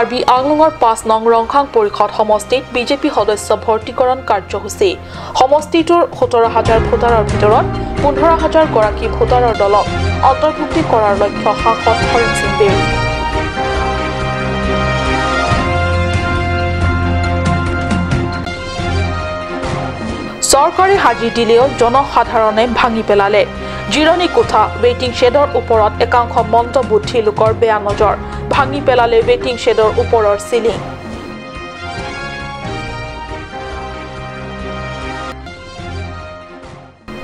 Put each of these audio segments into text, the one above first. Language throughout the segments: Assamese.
কাৰ্বি আংলঙৰ পাঁচ নং ৰংখাং পৰিষদ সমষ্টিত বিজেপি সদস্য ভৰ্তিকৰণ কাৰ্যসূচী। সমষ্টিটোৰ সোতৰ হাজাৰ ভোটাৰৰ ভিতৰত পোন্ধৰ হাজাৰ গৰাকী ভোটাৰৰ দলক অন্তৰ্ভুক্তি কৰাৰ লক্ষ্য সাংসদ হৰেণ সিং বেৰ চৰকাৰী হাজি দিলেও জনসাধাৰণে ভাঙি পেলালে। জিৰণি কোঠা ৱেইটিং শ্বেডৰ ওপৰত একাংশ মন্দবুদ্ধি লোকৰ বেয়া নজৰ। ভাঙি পেলালে ৱেইটিং শ্বেডৰ ওপৰৰ চিলিং।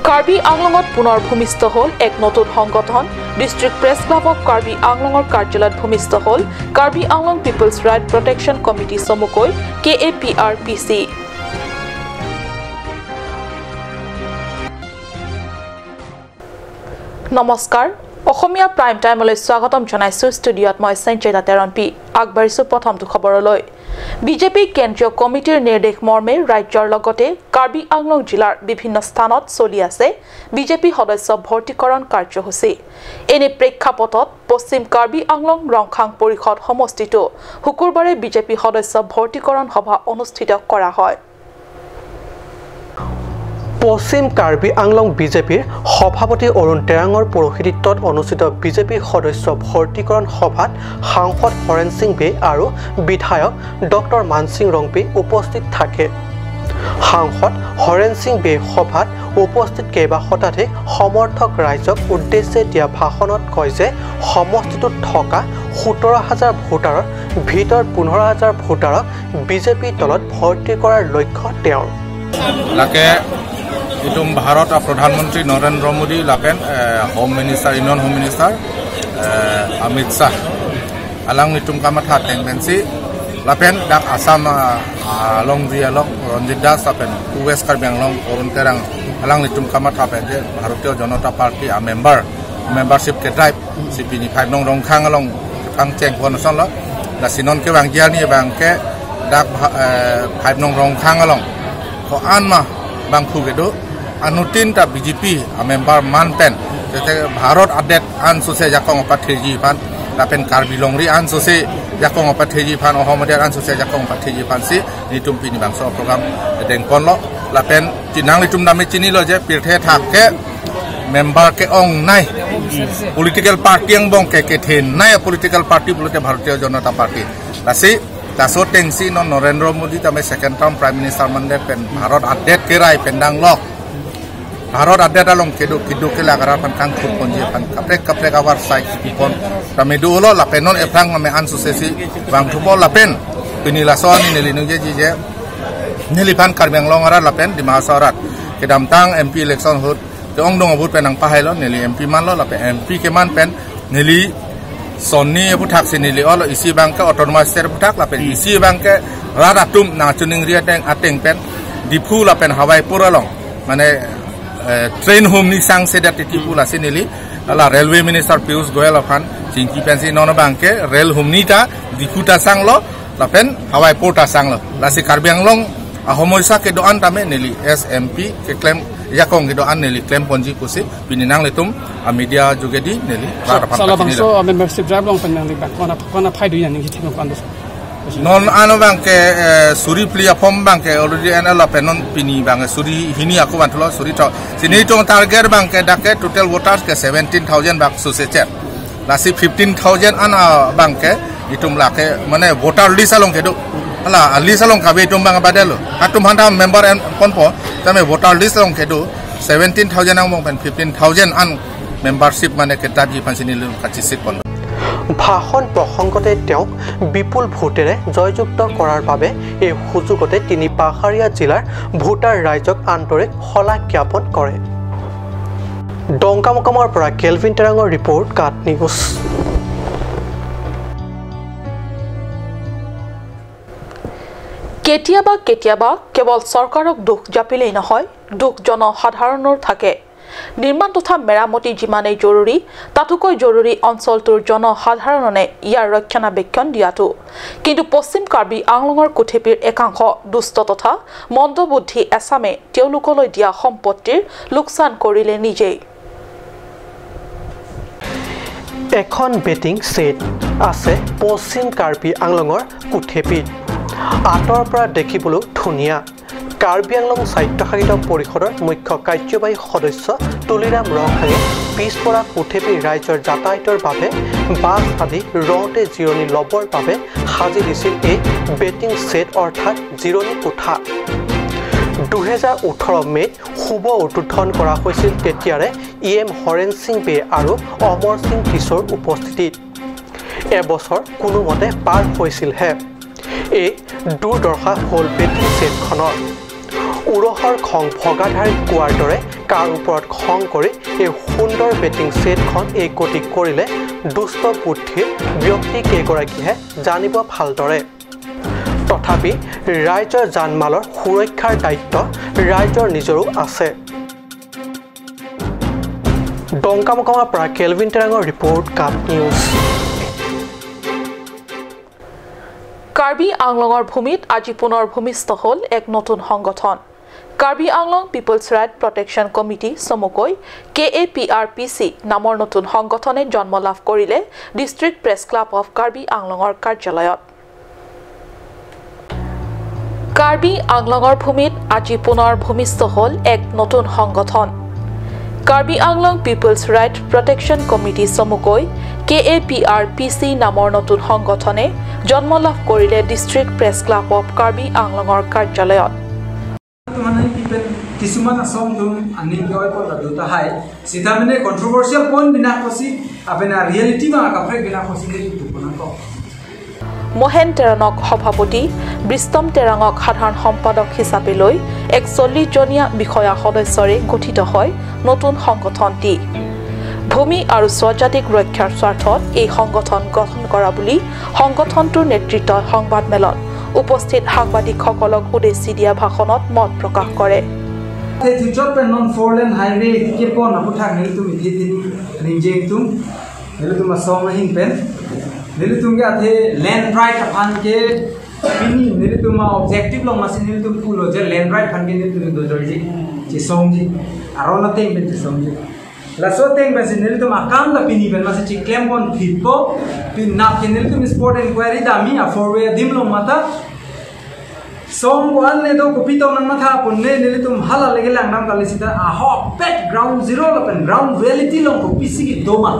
কাৰ্বি আংলঙত পুনৰ ভূমিষ্ঠ হ'ল এক নতুন সংগঠন। District press club of Karbi আংলঙৰ কাৰ্যালয়ত ভূমিষ্ঠ হ'ল Karbi Anglong people's right protection committee চমুকৈ K A P R P C নমস্কাৰ অসমীয়া প্ৰাইম টাইমলৈ স্বাগতম জনাইছোঁ। ষ্টুডিঅ'ত মই সঞ্জয় তেৰনপি আগবাঢ়িছোঁ প্ৰথমটো খবৰলৈ। বিজেপি কেন্দ্ৰীয় কমিটিৰ নিৰ্দেশ মৰ্মে ৰাজ্যৰ লগতে কাৰ্বি আংলং জিলাৰ বিভিন্ন স্থানত চলি আছে বিজেপি সদস্য ভৰ্তিকৰণ কাৰ্যসূচী। এনে প্ৰেক্ষাপটত পশ্চিম কাৰ্বি আংলং ৰংখাং পৰিষদ সমষ্টিতো শুকুৰবাৰে বিজেপি সদস্য ভৰ্তিকৰণ সভা অনুষ্ঠিত কৰা হয়। পশ্চিম কাৰ্বি আংলং বিজেপিৰ সভাপতি অৰুণ টেৰাঙৰ পৌৰোহিত্যত অনুষ্ঠিত বিজেপি সদস্য ভৰ্তিকৰণ সভাত সাংসদ হৰেণ সিং বে আৰু বিধায়ক ডক্টৰ মানসিং ৰংপি উপস্থিত থাকে। সাংসদ হৰেণ সিং বে সভাত উপস্থিত কেইবা শতাধিক সমৰ্থক ৰাইজক উদ্দেশ্যে দিয়া ভাষণত কয় যে সমষ্টিটোত থকা সোতৰ হাজাৰ ভোটাৰৰ ভিতৰত পোন্ধৰ হাজাৰ ভোটাৰক বিজেপি দলত ভৰ্তি কৰাৰ লক্ষ্য তেওঁৰ। লাকে ইটুম ভাৰত প্ৰধানমন্ত্ৰী Narendra Modi লাপেন home minister union home minister Amit Shah. Alang ইটুম কামাথা টেংপেঞ্চি লাপেন ডাক আসাম আলং জি আলং ৰঞ্জিত দাস লাপেন ৱেষ্ট কাৰ্বি আংলং অৰুণ তেৰাং আলাং ইটুম কামাথা পেন যে ভাৰতীয় জনতা পাৰ্টি আ মেম্বাৰ। মেম্বাৰশ্বিপ কে ট্ৰাইব চি পি নি ফাইভ নং ৰংখাং আলং কাং চেং ফনচন ল দা চিনন কে বাংজিয়ানি বাংকে ডাক ফাইভ নং ৰংখাং আলং। ko anma bang phugedo আনুতিন তা বিজেপি মেম্বাৰ মানপেন ভাৰত আডেট আন সুসে জাকং জি ফান তাপেন কার্বিলংরি আন সুসে জাকং অপাথেজি ফান অহমদে আন সুসে জাকং অপাথেজি ফান চি নিতুম পিনি বংশ প্রোগ্রাম দেনকন ল লাপেন চিনাং নিতুম নামে চিনি ল যে পিরথে থাকে মেম্বার কে অং নাই। পলিটিকেল পার্টি অং বং কে কে থে নাই পলিটিকেল পাৰ্টি বলতে ভাৰতীয় জনতা পাৰ্টি। লাসি তাসো টেংচি ন নৰেন্দ্ৰ মোদী তামে সেকেন্ড টাৰ্ম প্ৰাইম মিনিস্টাৰ মানে ভাৰত আডেট কেৰাই পেন্ডাং লক। ভারত আপডেট আলং কেদু কিদু কে লাগারা পান কাং খুব পঞ্জি পান কাপ্রেক কাপ্রেক আবার সাই কিপন তামে দু হলো লাপেনন এফ্রাং মামে আনসু সেসি বাং থুপো লাপেন পিনি লাসো নি নেলি নুজে জি যে নেলি পান কারবেং লং আরা লাপেন ডিমা সরাত কেদাম তাং এমপি ইলেকশন হুত তে অং দং অবুত পেনাং পাহাইলো নেলি এমপি মান লো লাপে এমপি কে মান পেন নেলি sonni puthak sinili olo isi bangke otonomous ser puthak lapen. Isi bangke rara tum na chuning ria teng ateng pen. Dipu lapen hawai puralong mane train home নিচাং চেদা তিথি পুল আছে নেলি অলা ৰেলৱে মিনিষ্টাৰ পিয়ুষ গোৱেল অফান চিংকি পেঞ্চি ন নবা আংকে ৰেল হোম হোমনিটা দিখুটা চাং ল লাফেন হাৱাই পৰ্ট আচাং লাচি কাৰ্বি আংলং সমস্যা কেইডো আন তামে নেলি এছ এম পি কে ক্লেম ইয়াকং আন নেলি ক্লেম পঞ্জী কৈছে পিনি নাং লেতুম মিডিয়া যোগেদি Nellie non ano bang ke suri plia pom bang ke already an ala penon pini bang suri hini aku bantulo suri to sini to target bang ke dake total voters ke 17000 bak susece lasi 15000 ana bang ke itum lake mane voter list along ke do ala list along kabe itum bang badelo atum handa member en konpo tame voter list long kedu 17000 ang mong pen 15000 an membership মানে কেতাজি পাঁচিনি কাটি সিট পন ভাষণ প্ৰসংগতে তেওঁক বিপুল ভোটেৰে জয়যুক্ত কৰাৰ বাবে এই সুযোগতে তিনি পাহাৰীয়া জিলাৰ ভোটাৰ ৰাইজক আন্তৰিক শলাগ জ্ঞাপন কৰে। ডংকামকামৰ পৰা কেলভিন টেৰাঙৰ ৰিপৰ্ট কাট নিউজ। কেতিয়াবা কেতিয়াবা কেৱল চৰকাৰক দোষ জাপিলেই নহয় দোষ জনসাধাৰণৰ থাকে। নিৰ্মাণ তথা মেৰামতি যিমানেই জৰুৰী তাতোকৈ জৰুৰী অঞ্চলটোৰ জনসাধাৰণে ইয়াৰ ৰক্ষণাবেক্ষণ দিয়াটো। কিন্তু পশ্চিম কাৰ্বি আংলঙৰ কুঠেপীৰ একাংশ দুষ্ট তথা মন্দবুদ্ধি এছামে তেওঁলোকলৈ দিয়া সম্পত্তিৰ লোকচান কৰিলে নিজেই। এখন বেটিং ছেট আছে পশ্চিম কাৰ্বি আংলঙৰ কুঠেপিত। আঁতৰৰ পৰা দেখিবলৈ ধুনীয়া। কাৰ্বি আংলং স্বায়ত্তশাসিত পৰিষদৰ মুখ্য কাৰ্যবাহী সদস্য তুলিৰাম ৰংহাঙে পিছপৰা কুঠেপি ৰাইজৰ যাতায়াতৰ বাবে বাছ আদি ৰওঁতে জিৰণি ল'বৰ বাবে সাজি দিছিল এই বেটিং ছেট অৰ্থাৎ জিৰণি কোঠা। দুহেজাৰ ওঠৰ মে'ত শুভ উদ্বোধন কৰা হৈছিল তেতিয়াৰে ই এম হৰেণ সিং বে আৰু অমৰ সিং কিশোৰ উপস্থিতিত। এবছৰ কোনোমতে পাৰ হৈছিলহে। এই দুৰ্দশা হ'ল বেটিং ছেটখনৰ। উৰহৰ খং ভগাধাৰীত কোৱাৰ দৰে কাৰ ওপৰত খং কৰি এই সুন্দৰ বেটিং ছেটখন এই গতি কৰিলে দুষ্ট বুদ্ধিৰ ব্যক্তি কেইগৰাকীহে জানিব ভালদৰে তথাপি ৰাইজৰ যান মালৰ সুৰক্ষাৰ দায়িত্ব ৰাইজৰ নিজৰো আছে। ডংকামকামাৰ পৰা কেলভিন টেৰাঙৰ ৰিপৰ্ট কাপ নিউজ। কাৰ্বি আংলঙৰ ভূমিত আজি পুনৰ ভূমিষ্ঠ হ'ল এক নতুন সংগঠন। Karbi Anglong peoples right protection committee চমুকৈ K A P R P C নামৰ নতুন সংগঠনে জন্ম লাভ কৰিলে district press club of Karbi আংলঙৰ কাৰ্যালয়ত। কাৰ্বি আংলঙৰ ভূমিত আজি পুনৰ ভূমিষ্ঠ হ'ল এক নতুন সংগঠন। Karbi Anglong peoples right protection committee চমুকৈ K A P R P C নামৰ নতুন সংগঠনে জন্ম লাভ কৰিলে district press club of Karbi আংলঙৰ কাৰ্যালয়ত। কিছুমান duta hai sida mene controversial point bina kosi apena reality ma ka phai bina kosi le tu kona ko Mahen তেৰণক সভাপতি বিষ্টম তেৰাঙক সাধাৰণ সম্পাদক হিচাপে লৈ এক চল্লিছজনীয়া বিষয়া সদস্যৰে গঠিত হয় নতুন সংগঠনটি। ভূমি আৰু স্বজাতিক ৰক্ষাৰ স্বাৰ্থত এই সংগঠন গঠন কৰা বুলি সংগঠনটোৰ নেতৃত্বই সংবাদমেলত উপস্থিত সাংবাদিকসকলক উদ্দেশ্যি দিয়া ভাষণত মত প্ৰকাশ কৰে। সেই থিচত পেনন ফোরলেন হাইরে কে পন আপু থাক নিলে তুমি দিয়ে দিন রিঞ্জে তুম নিলে তোমার সব রহিং পেন নিলে তুমি আথে ল্যান্ড রাইট ফান কে পিনি নিলে তোমার অবজেক্টিভ লং মাসি নিলে তুমি ফুল হচ্ছে ল্যান্ড রাইট ফান কে নিলে তুমি দোজল জি চে সমজি আর অন্য তেই বেঞ্চে সমজি লাসো তেই বেঞ্চে নিলে তোমার কাম দা পিনি বেন মাসি চে ক্লেম বন ফিটপ তুই না কে নিলে তুমি স্পোর্ট ইনকোয়ারি দামি আফোরওয়ে দিম লং মাতা matha pun ne ne tum hala lege lang nam kali sita a ho pet ground zero la pen ground reality long ko pisi ki doma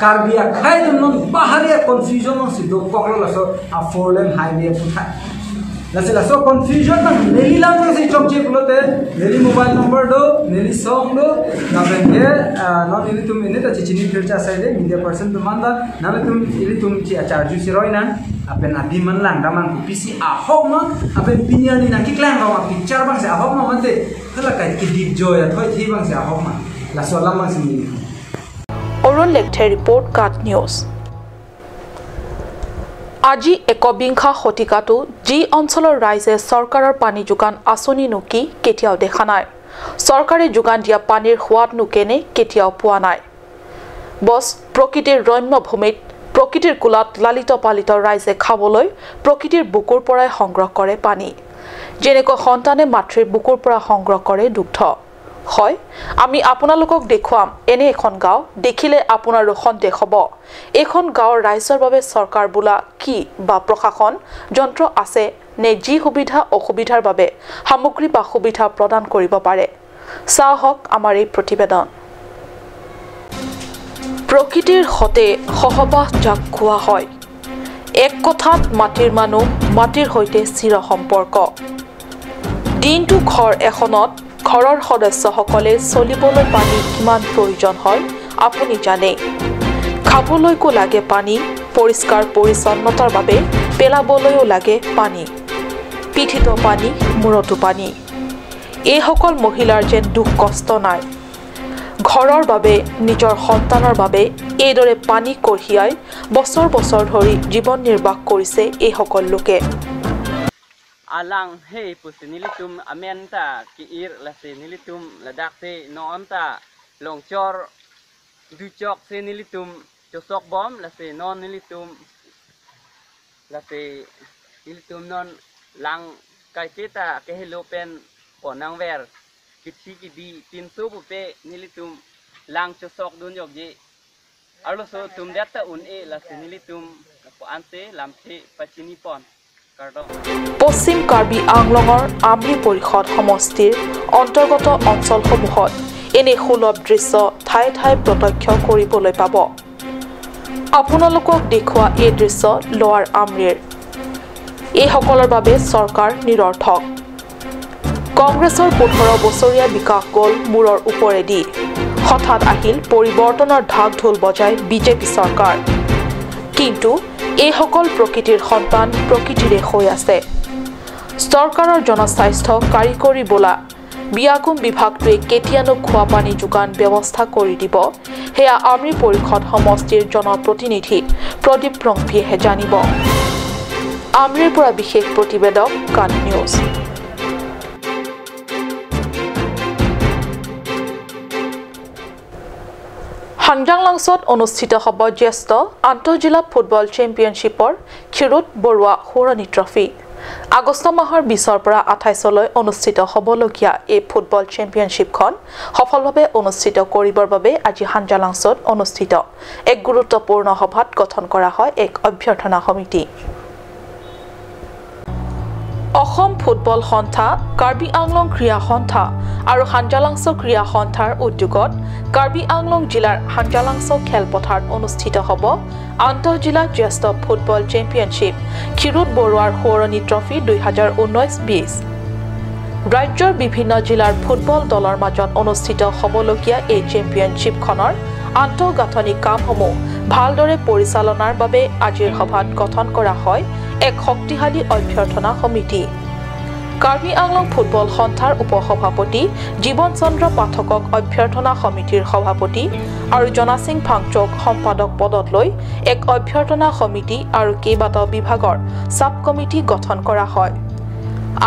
karbia khai dum non baharia confusion non si do koklo la so a four lane highway putha ben ke no neli tum ne ta chichini filcha sai de media person tum manda na le tum ili tum chi charge si roi na apen adi man lang damang ku pisi a hok ma apen pinyani na ki klang ma picture bang se a hok ma mate khala kai ki deep joy a thoi thi bang se a hok ma la so lam ma si ni Arun লেগথে report cut news আজি একবিংশ শতিকাতো যি অঞ্চলৰ ৰাইজে চৰকাৰৰ পানী যোগান আঁচনিনো কি কেতিয়াও দেখা নাই। চৰকাৰে যোগান দিয়া পানীৰ সোৱাদনো কেনে কেতিয়াও পোৱা নাই। বছ প্ৰকৃতিৰ ৰম্য ভূমিত প্ৰকৃতিৰ কোলাত লালিত পালিত ৰাইজে খাবলৈ প্ৰকৃতিৰ বুকুৰ পৰাই সংগ্ৰহ কৰে পানী। যেনেকৈ সন্তানে মাতৃৰ বুকুৰ পৰা সংগ্ৰহ কৰে দুগ্ধ। হয় আমি আপোনালোকক দেখুৱাম এনে এখন গাঁও দেখিলে আপোনাৰো সন্দেহ হ'ব। এইখন গাঁৱৰ ৰাইজৰ বাবে চৰকাৰ বোলা কি বা প্ৰশাসন যন্ত্ৰ আছে নে যি সুবিধা অসুবিধাৰ বাবে সামগ্ৰী বা সুবিধা প্ৰদান কৰিব পাৰে? চাহক আমাৰ এই প্ৰতিবেদন। প্ৰকৃতিৰ সতে সহবাস যাক কোৱা হয় এক কথাত মাটিৰ মানুহ মাটিৰ সৈতে চিৰ সম্পৰ্ক। দিনটো ঘৰ এখনত ঘৰৰ সদস্যসকলে চলিবলৈ পানী কিমান প্ৰয়োজন হয় আপুনি জানে। খাবলৈকো লাগে পানী পৰিষ্কাৰ পৰিচ্ছন্নতাৰ বাবে পেলাবলৈও লাগে পানী। পিঠিতো পানী মূৰতো পানী। এইসকল মহিলাৰ যেন দুখ কষ্ট নাই। ঘৰৰ বাবে নিজৰ সন্তানৰ বাবে এইদৰে পানী কঢ়িয়াই বছৰ বছৰ ধৰি জীৱন নিৰ্বাহ কৰিছে এইসকল লোকে। Alang hey pusi nilitum amenta ki ir la se nilitum ladak se noon ta longchor du chok se nilitum chosok bom la se non nilitum la se nilitum non lang kai teta ke hello pen onang ver kichi ki di tin su bu pe nilitum lang chosok dun yok je আৰু লো তুম দেতা উন এ লাছে নিলি তুম আনছে লামছে পাচিনি পন কাৰ্ড পশ্চিম কাৰ্বি আংলঙৰ আমৰি পৰিষদ সমষ্টিৰ অন্তৰ্গত অঞ্চলসমূহত এনে সুলভ দৃশ্য ঠায়ে ঠায়ে প্ৰত্যক্ষ কৰিবলৈ পাব। আপোনালোকক দেখুওৱা এই দৃশ্য লোৱাৰ আমৰিৰ। এইসকলৰ বাবে চৰকাৰ নিৰৰ্থক। কংগ্ৰেছৰ পোন্ধৰ বছৰীয়া বিকাশ গ'ল মূৰৰ ওপৰেদি। হঠাৎ আহিল পৰিৱৰ্তনৰ ঢাক ঢোল বজাই বিজেপি চৰকাৰ। কিন্তু এইসকল প্ৰকৃতিৰ সন্তান প্ৰকৃতিৰে হৈ আছে। চৰকাৰৰ জনস্বাস্থ্য কাৰিকৰী বোলা বিয়াকুম বিভাগটোৱে কেতিয়ানো খোৱা পানী যোগান ব্যৱস্থা কৰি দিব সেয়া আমৰি পৰিষদ সমষ্টিৰ জনপ্ৰতিনিধি প্ৰদীপ ৰংভিয়েহে জানিব। আমৰিৰ পৰা বিশেষ প্ৰতিবেদক কান নিউজ। হাংজাংলাংছত অনুষ্ঠিত হ'ব জ্যেষ্ঠ আন্তঃজিলা ফুটবল চেম্পিয়নশ্বিপৰ ক্ষীৰোদ বৰুৱা সোঁৱৰণী ট্ৰফী। আগষ্ট মাহৰ বিছৰ পৰা আঠাইছলৈ অনুষ্ঠিত হ'বলগীয়া এই ফুটবল চেম্পিয়নশ্বিপখন সফলভাৱে অনুষ্ঠিত কৰিবৰ বাবে আজি হাঞ্জালাংছত অনুষ্ঠিত। এক গুৰুত্বপূৰ্ণ সভাত গঠন কৰা হয় এক অভ্যৰ্থনা সমিতি। অসম ফুটবল সন্থা কাৰ্বি আংলং ক্ৰীড়া সন্থা আৰু হাঞ্জালাংছ ক্ৰীড়া সন্থাৰ উদ্যোগত কাৰ্বি আংলং জিলাৰ হাঞ্জালাংছ খেলপথাৰত অনুষ্ঠিত হ'ব আন্তঃজিলা জ্যেষ্ঠ ফুটবল চেম্পিয়নশ্বিপ ক্ষীৰোদ বৰুৱাৰ সোঁৱৰণী ট্ৰফী দুই হাজাৰ ঊনৈছ বিছ। ৰাজ্যৰ বিভিন্ন জিলাৰ ফুটবল দলৰ মাজত অনুষ্ঠিত হ'বলগীয়া এই চেম্পিয়নশ্বিপখনৰ আন্তঃগাঁথনি কামসমূহ ভালদৰে পৰিচালনাৰ বাবে আজিৰ সভাত গঠন কৰা হয় এক শক্তিশালী অভ্যৰ্থনা সমিতি। কাৰ্বি আংলং ফুটবল সন্থাৰ উপসভাপতি জীৱন চন্দ্ৰ পাঠকক অভ্যৰ্থনা সমিতিৰ সভাপতি আৰু জনা সিং ফাংচক সম্পাদক পদত লৈ এক অভ্যৰ্থনা সমিতি আৰু কেইবাটাও বিভাগৰ ছাব কমিটি গঠন কৰা হয়।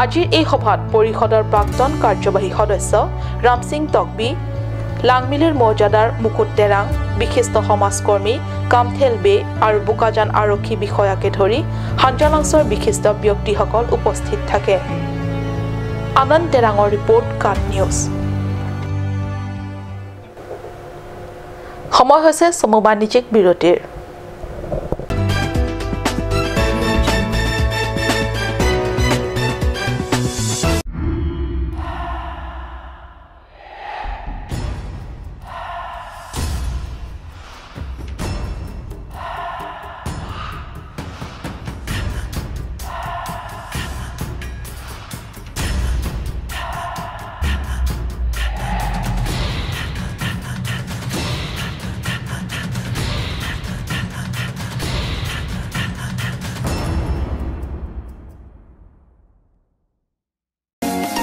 আজিৰ এই সভাত পৰিষদৰ প্ৰাক্তন কাৰ্যবাহী সদস্য ৰাম সিং লাংমিলিৰ মৌজাদাৰ মুকুট টেৰাং বিশিষ্ট সমাজকৰ্মী কামথেল বে আৰু বোকাজান আৰক্ষী বিষয়াকে ধৰি হাঞ্জালাংছৰ বিশিষ্ট ব্যক্তিসকল উপস্থিত থাকে। আনন্দ টেৰাঙৰ ৰিপৰ্ট কাট নিউজ। সময় হৈছে চমু বাণিজ্যিক বিৰতিৰ।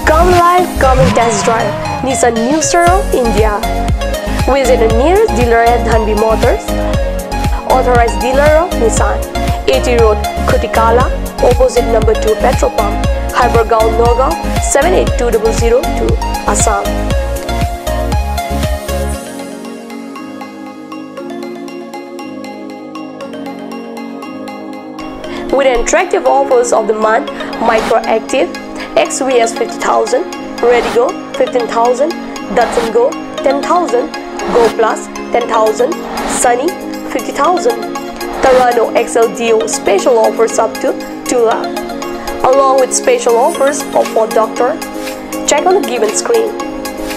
Come live, come test drive Nissan New Sero India. Visit a nearest dealer at Dhanbi Motors. Authorized dealer of Nissan. 80 Road, Kutikala, opposite number 2 petrol pump, Hypergaon, Nogao, 782002, Assam. With attractive offers of the month, Microactive, XVS 50,000, Redigo 15,000, Datsun Go 10,000, Go Plus 10,000, Sunny 50,000. Tarano XLDO special offers up to 2 lakh. Along with special offers of Ford Doctor. Check on the given screen.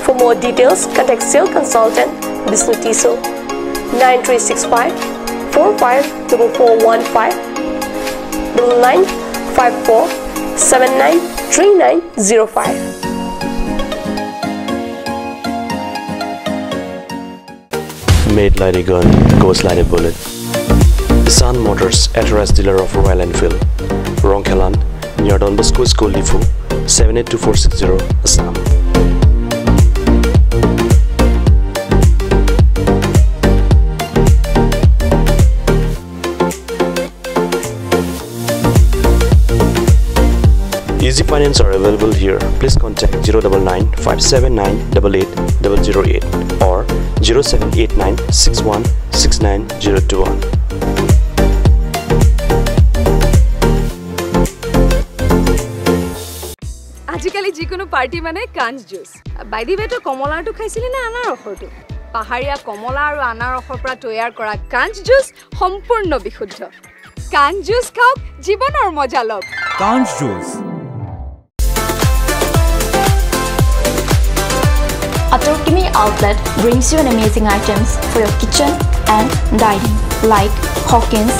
For more details, contact sales consultant Bisnu Tiso 9365 454415 double nine five four seven nine three nine zero five. Made like a gun, goes like bullet. Sun Motors, authorized dealer of Royal Enfield. Ronkelan, near Don Bosco School, Lifu, 782460, Assam. Easy finance are available here. Please contact 099 579 008 or 0789 61 69021. আজিকালি যিকোনো পাৰ্টি মানে কাঞ্জ জুচ বাইদি বেটো কমলাৰটো খাইছিলি নে আনাৰসৰটো পাহাৰীয়া কমলা আৰু আনাৰসৰ পৰা তৈয়াৰ কৰা কাঞ্চ জুচ সম্পূৰ্ণ বিশুদ্ধ কাঞ্চ জুচ খাওক জীৱনৰ মজা লওক Conch Juice. Atorkimi outlet brings you amazing items for your kitchen and dining like Hawkins,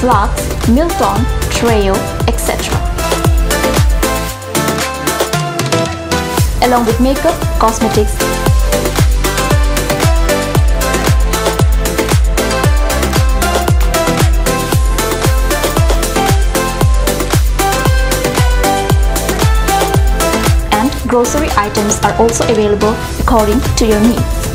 Flux, Milton, Treo, etc. Along with makeup, cosmetics, grocery items are also available according to your needs.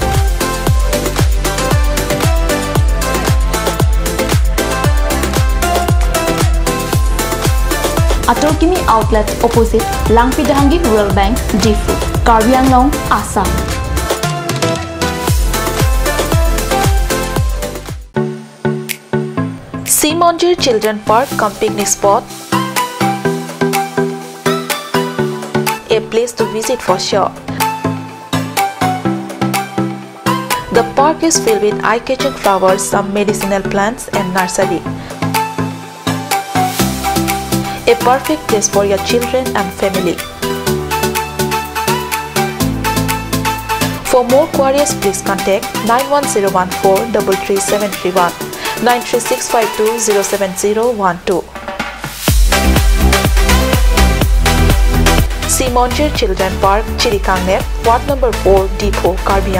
Atorkimi outlet opposite Langpidahangi Rural Bank, Difu, Karbi Anglong, Assam. Simonjir Children Park cum picnic spot. Place to visit for sure. The park is filled with eye-catching flowers, some medicinal plants and nursery. A perfect place for your children and family. For more queries, please contact 91014 33731 93652 07012. Simonjir Children Park, Chirikangnet, Ward number 4, Depot, Karbi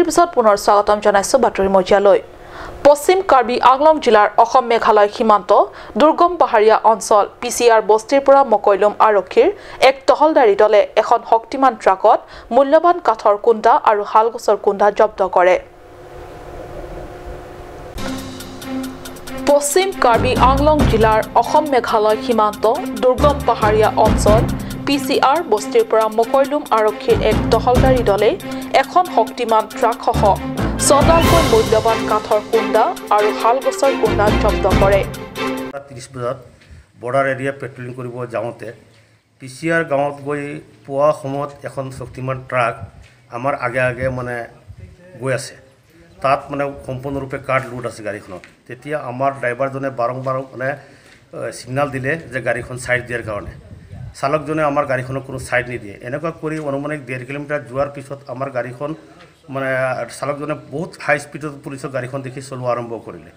বিৰতিৰ পিছত পুনৰ স্বাগতম জনাইছো বাতৰি মজিয়ালৈ। পশ্চিম কাৰ্বি আংলং জিলাৰ অসম মেঘালয় সীমান্ত দুৰ্গম পাহাৰীয়া অঞ্চল পি চি আৰ বস্তিৰ পৰা মকৈলুম আৰক্ষীৰ এক টহলদাৰী দলে এখন শক্তিমান ট্ৰাকত মূল্যৱান কাঠৰ কুণ্ডা আৰু শালগছৰ কুণ্ডা জব্দ কৰে। পশ্চিম কাৰ্বি আংলং জিলাৰ অসম মেঘালয় সীমান্ত দুৰ্গম পাহাৰীয়া অঞ্চল পি চি আৰ বস্তিৰ পৰা মকৈলুম আৰক্ষীৰ এক টহলদাৰী দলে এখন শক্তিমান ট্ৰাকসহ ছডালকৈ মূল্যৱান কাঠৰ কুণ্ডা আৰু শালগছৰ কুণ্ডা জব্দ কৰে। ত্ৰিছ বজাত বৰ্ডাৰ এৰিয়া পেট্ৰলিং কৰিব যাওঁতে পি চি আৰ গাঁৱত গৈ পোৱা সময়ত এখন শক্তিমান ট্ৰাক আমাৰ আগে আগে মানে গৈ আছে। তাত মানে সম্পূৰ্ণৰূপে কাৰ্ড লোড আছে গাড়ীখনত। তেতিয়া আমাৰ ড্ৰাইভাৰজনে বাৰম্বাৰ মানে ছিগনাল দিলে যে গাড়ীখন ছাইড দিয়াৰ কাৰণে। চালকজনে আমাৰ গাড়ীখনক কোনো ছাইড নিদিয়ে। এনেকুৱা কৰি অনুমানিক ডেৰ কিলোমিটাৰ যোৱাৰ পিছত আমাৰ গাড়ীখন মানে চালকজনে বহুত হাই স্পীডত পুলিচৰ গাড়ীখন দেখি চলোৱা আৰম্ভ কৰিলে।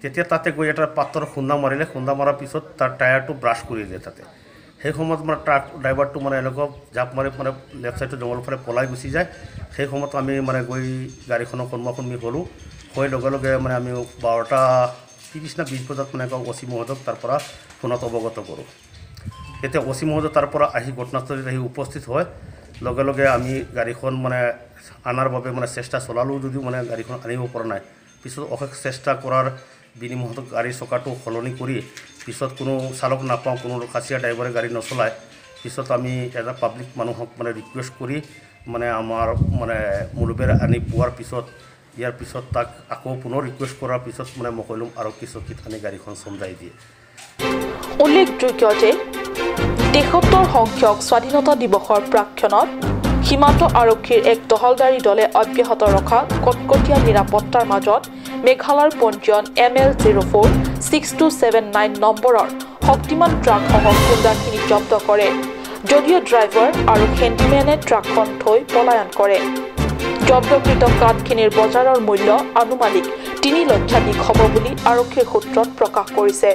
তেতিয়া তাতে গৈ এটা পাত্ৰৰ খুন্দা মাৰিলে। খুন্দা মৰাৰ পিছত তাৰ টায়াৰটো ব্ৰাছ কৰি দিলে তাতে। সেই সময়ত মানে ট্ৰাক ড্ৰাইভাৰটো মানে এনেকুৱা জাপ মাৰি মানে লেফ্ট ছাইডটো জংঘলৰ ফালে পলাই গুচি যায়। সেই সময়ত আমি মানে গৈ গাড়ীখনৰ সন্মুখী হ'লোঁ। হৈ লগে লগে মানে আমি বাৰটা ত্ৰিছ না বিছ বজাত মানে অচি মহোদয়ক তাৰ পৰা ফোনত অৱগত কৰোঁ। তেতিয়া অচি মহোদয় তাৰ পৰা আহি ঘটনাস্থলীত আহি উপস্থিত হয়। লগে লগে আমি গাড়ীখন মানে অনাৰ বাবে মানে চেষ্টা চলালোঁ যদিও মানে গাড়ীখন আনিব পৰা নাই। পিছত অশেষ চেষ্টা কৰাৰ বিনিময়ত গাড়ীৰ চকাটো সলনি কৰি পিছত কোনো চালক নাপাওঁ কোনো খাচীয়া ড্ৰাইভাৰে গাড়ী নচলায়। পিছত আমি এটা পাব্লিক মানুহক মানে ৰিকুৱেষ্ট কৰি মানে আমাৰ মানে মুৰব্বীৰ আনি পোৱাৰ পিছত ইয়াৰ পিছত তাক আকৌ পুনৰ ৰিকুৱেষ্ট কৰাৰ পিছত মানে মকলুম আৰক্ষী চকীত আনি গাড়ীখন চমজাই দিয়ে। উল্লেখযোগ্য যে তেসত্তৰ সংখ্যক স্বাধীনতা দিৱসৰ প্ৰাক্ষণত সীমান্ত আৰক্ষীৰ এক টহলদাৰী দলে অব্যাহত ৰখা কটকটীয়া নিৰাপত্তাৰ মাজত মেঘালয়ৰ পঞ্জীয়ন M L zero' four six two seven nine নম্বৰৰ শক্তিমান ট্ৰাকসহ কুণ্ডাখিনি জব্দ কৰে। যদিও ড্ৰাইভাৰ আৰু হেণ্ডিমেনে ট্ৰাকখন থৈ পলায়ন কৰে। জব্দকৃত কাঠখিনিৰ বজাৰৰ মূল্য আনুমানিক তিনি লক্ষাধিক হ'ব বুলি আৰক্ষীৰ সূত্ৰত প্ৰকাশ কৰিছে।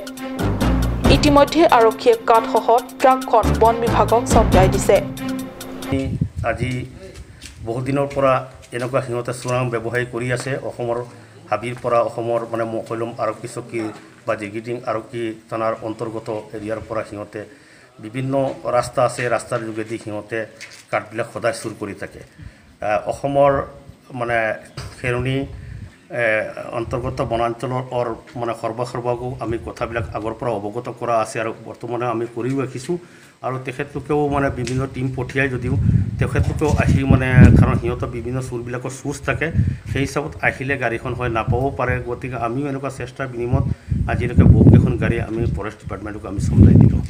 ইতিমধ্যে আৰক্ষীয়ে কাঠসহ ট্ৰাকখন বন বিভাগক চমজাই দিছে। আজি বহুদিনৰ পৰা এনেকুৱা সিহঁতে চোৰাং ব্যৱসায় কৰি আছে। অসমৰ হাবিৰ পৰা অসমৰ মানে মকলম আৰক্ষী চকী বা জিগিটিং আৰক্ষী থানাৰ অন্তৰ্গত এৰিয়াৰ পৰা সিহঁতে বিভিন্ন ৰাস্তা আছে। ৰাস্তাৰ যোগেদি সিহঁতে কাঠবিলাক সদায় চুৰ কৰি থাকে। অসমৰ মানে খেৰণি অন্তৰ্গত বনাঞ্চলৰ মানে সৰ্বসৰ্বাকো আমি কথাবিলাক আগৰ পৰা অৱগত কৰা আছে আৰু বৰ্তমানে আমি কৰিও ৰাখিছোঁ। আৰু তেখেতলোকেও মানে বিভিন্ন টীম পঠিয়াই যদিও তেখেতলোকেও আহি মানে কাৰণ সিহঁতৰ বিভিন্ন চুৰবিলাকৰ চুজ থাকে সেই হিচাপত আহিলে গাড়ীখন হয় নাপাবও পাৰে। গতিকে আমিও এনেকুৱা চেষ্টাৰ বিনিময়ত আজিলৈকে বহুকেইখন গাড়ী আমি ফৰেষ্ট ডিপাৰ্টমেণ্টক আমি চম্ভালি দিলোঁ।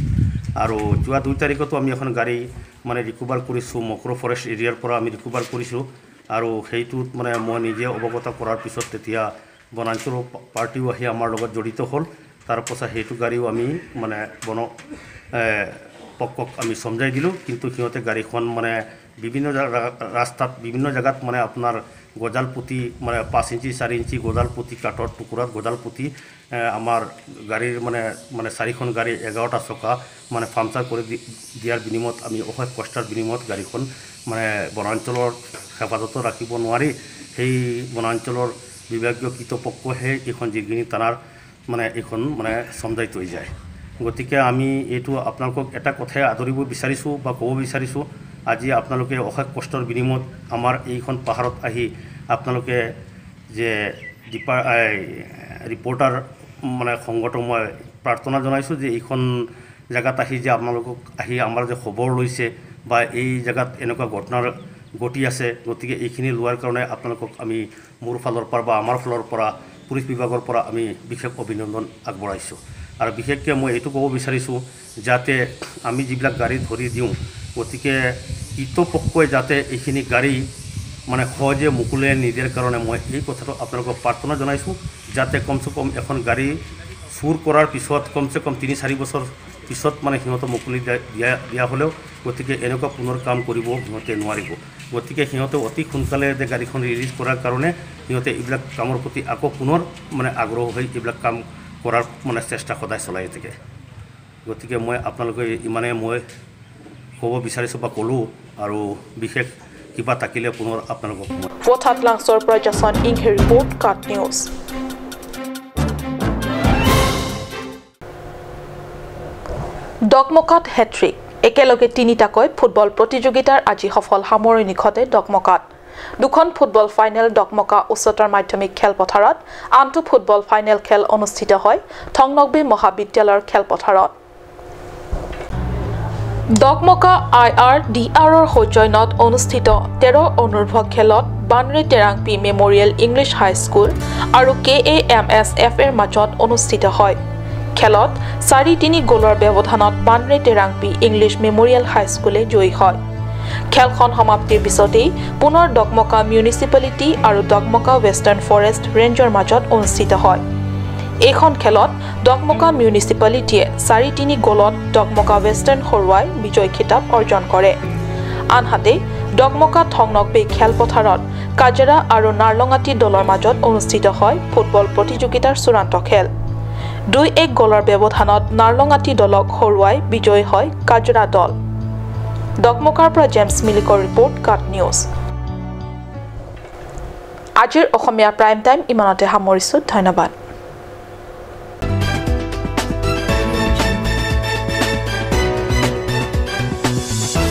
আৰু যোৱা দুই তাৰিখতো আমি এখন গাড়ী মানে ৰিকভাৰ কৰিছোঁ মক্ৰ ফৰেষ্ট এৰিয়াৰ পৰা আমি ৰিকভাৰ কৰিছোঁ। আৰু সেইটোত মানে মই নিজে অৱগত কৰাৰ পিছত তেতিয়া বনাঞ্চলৰ পাৰ্টিও আহি আমাৰ লগত জড়িত হ'ল। তাৰপাছত সেইটো গাড়ীও আমি মানে বন পক্ষক আমি চমজাই দিলোঁ। কিন্তু সিহঁতে গাড়ীখন মানে বিভিন্ন ৰাস্তাত বিভিন্ন জেগাত মানে আপোনাৰ গজাল পুতি মানে পাঁচ ইঞ্চি চাৰি ইঞ্চি গজাল পুতি কাঠৰ টুকুৰাত গজাল পুতি আমাৰ গাড়ীৰ মানে মানে চাৰিখন গাড়ী এঘাৰটা চকা মানে পামচাৰ কৰি দিয়াৰ বিনিময়ত আমি অশেষ কষ্টৰ বিনিময়ত গাড়ীখন মানে বনাঞ্চলৰ হেফাজতো ৰাখিব নোৱাৰি। সেই বনাঞ্চলৰ বিভাগীয় কৃতপক্ষহে এইখন জিৰগিনি থানাৰ মানে এইখন মানে চমজাই থৈ যায়। গতিকে আমি এইটো আপোনালোকক এটা কথাই আদৰিব বিচাৰিছোঁ বা ক'ব বিচাৰিছোঁ। আজি আপোনালোকে অশেষ কষ্টৰ বিনিময়ত আমাৰ এইখন পাহাৰত আহি আপোনালোকে যে ডিপা ৰিপৰ্টাৰ মানে সংগঠন মই প্ৰাৰ্থনা জনাইছোঁ যে এইখন জেগাত আহি যে আপোনালোকক আহি আমাৰ যে খবৰ লৈছে বা এই জেগাত এনেকুৱা ঘটনাৰ গতি আছে গতিকে এইখিনি লোৱাৰ কাৰণে আপোনালোকক আমি মোৰ ফালৰ পৰা বা আমাৰ ফালৰ পৰা পুলিচ বিভাগৰ পৰা আমি বিশেষ অভিনন্দন আগবঢ়াইছোঁ। আৰু বিশেষকৈ মই এইটো ক'ব বিচাৰিছোঁ যাতে আমি যিবিলাক গাড়ী ধৰি দিওঁ গতিকে ইটোপক্ষই যাতে এইখিনি গাড়ী মানে সহজে মুকলিয়াই নিদিয়াৰ কাৰণে মই এই কথাটো আপোনালোকক প্ৰাৰ্থনা জনাইছোঁ যাতে কমচে কম এখন গাড়ী চুৰ কৰাৰ পিছত কমচে কম তিনি চাৰি বছৰ পিছত মানে সিহঁতক মুকলি দিয়া দিয়া হ'লেও গতিকে এনেকুৱা পুনৰ কাম কৰিব সিহঁতে নোৱাৰিব। গতিকে সিহঁতে অতি সোনকালে যে গাড়ীখন ৰিলিজ কৰাৰ কাৰণে সিহঁতে এইবিলাক কামৰ প্ৰতি আকৌ পুনৰ মানে আগ্ৰহ হৈ এইবিলাক কাম কৰাৰ মানে চেষ্টা সদায় চলাই থাকে। গতিকে মই আপোনালোকে ইমানে মই ক'ব বিচাৰিছোঁ বা ক'লোঁ আৰু বিশেষ কিবা থাকিলে পুনৰ আপোনালোকক পথাত লাংচৰ পৰা জাচন ইংহে ৰিপৰ্ট কাট নিউজ ডকমকাত হেট্ৰিক একেলগে তিনিটাকৈ ফুটবল প্ৰতিযোগিতাৰ আজি সফল সামৰণি ঘটে ডকমকাত দুখন ফুটবল ফাইনেল ডকমকা উচ্চতৰ মাধ্যমিক খেলপথাৰত। আনটো ফুটবল ফাইনেল খেল অনুষ্ঠিত হয় থংনকবি মহাবিদ্যালয়ৰ খেলপথাৰত। ডকমকা আই আৰ ডি আৰৰ সৌজন্যত অনুষ্ঠিত তেৰ অনুৰ্ভ খেলত বানৰে Terangpi memorial English high school আৰু K A M S F এৰ মাজত অনুষ্ঠিত হয়। খেলত চাৰি তিনি গ'লৰ ব্যৱধানত বানৰে টেৰাংপি ইংলিছ মেমৰিয়েল হাইস্কুলে জয়ী হয়। খেলখন সমাপ্তিৰ পিছতেই পুনৰ ডকমকা মিউনিচিপালিটি আৰু ডকমকা ৱেষ্টাৰ্ণ ফৰেষ্ট ৰেঞ্জৰ মাজত অনুষ্ঠিত হয়। এইখন খেলত ডকমকা মিউনিচিপালিটিয়ে চাৰি তিনি গ'লত ডকমকা ৱেষ্টাৰ্ণ হৰুৱাই বিজয় খিতাপ অৰ্জন কৰে। আনহাতে ডকমকা থংনকবে খেলপথাৰত কাজেৰা আৰু নাৰলঙাটি দলৰ মাজত অনুষ্ঠিত হয় ফুটবল প্ৰতিযোগিতাৰ চূড়ান্ত খেল। দুই এক গ'লৰ ব্যৱধানত নাৰলঙাটি দলক হৰুৱাই বিজয়ী হয় কাজৰা দল। ডকমকাৰ পৰা জেমছ মিলিকৰ ৰিপৰ্ট কাট নিউজ। আজিৰ অসমীয়া প্ৰাইম টাইম ইমানতে সামৰিছোঁ ধন্যবাদ।